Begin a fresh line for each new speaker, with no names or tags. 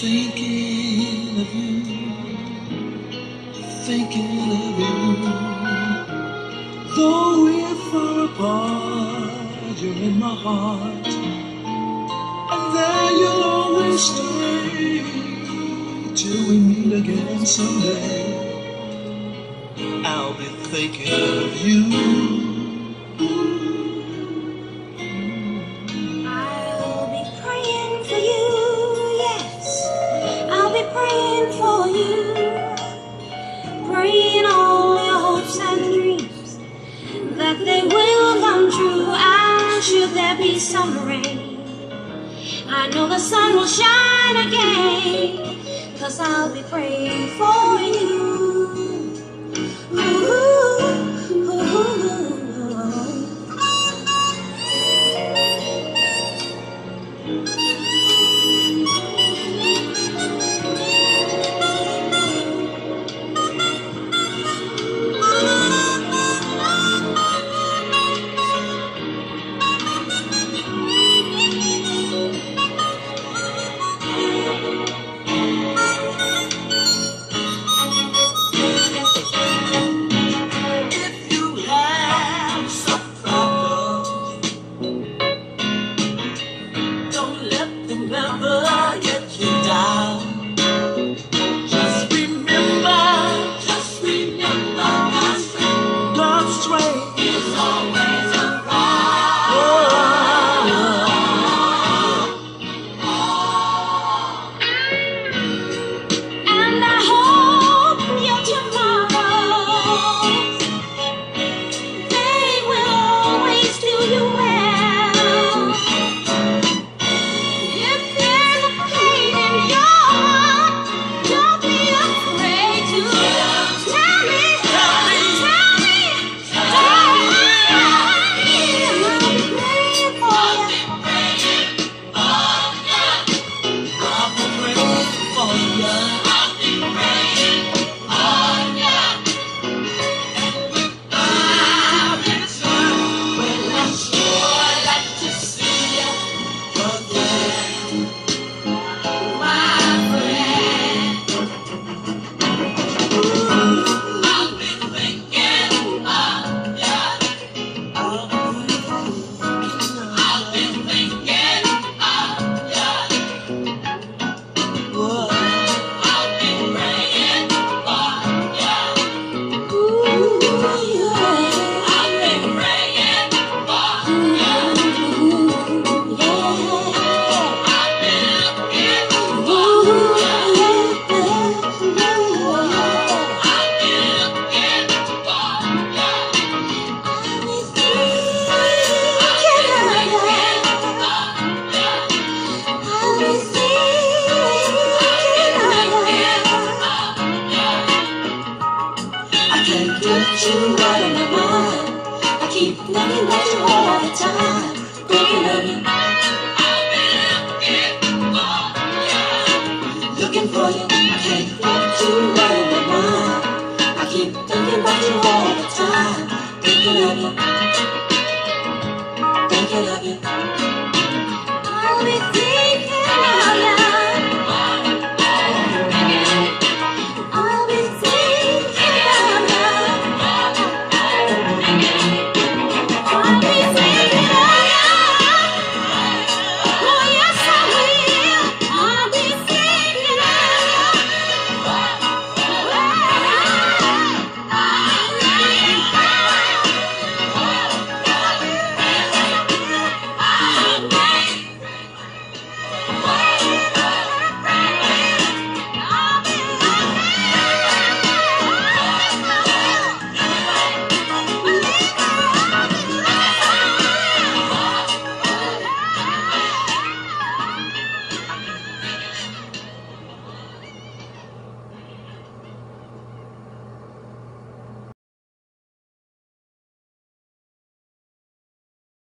thinking of you, thinking of you. Though we're far apart, you're in my heart, and there you'll always stay till we meet again someday. I'll be thinking of you.
Should there be some rain, I know the sun will shine again. Cause I'll be praying for you.
Thinking of you. You. Looking for you. I can't get you out of my mind. I keep thinking about you all the time. Of you. Of you.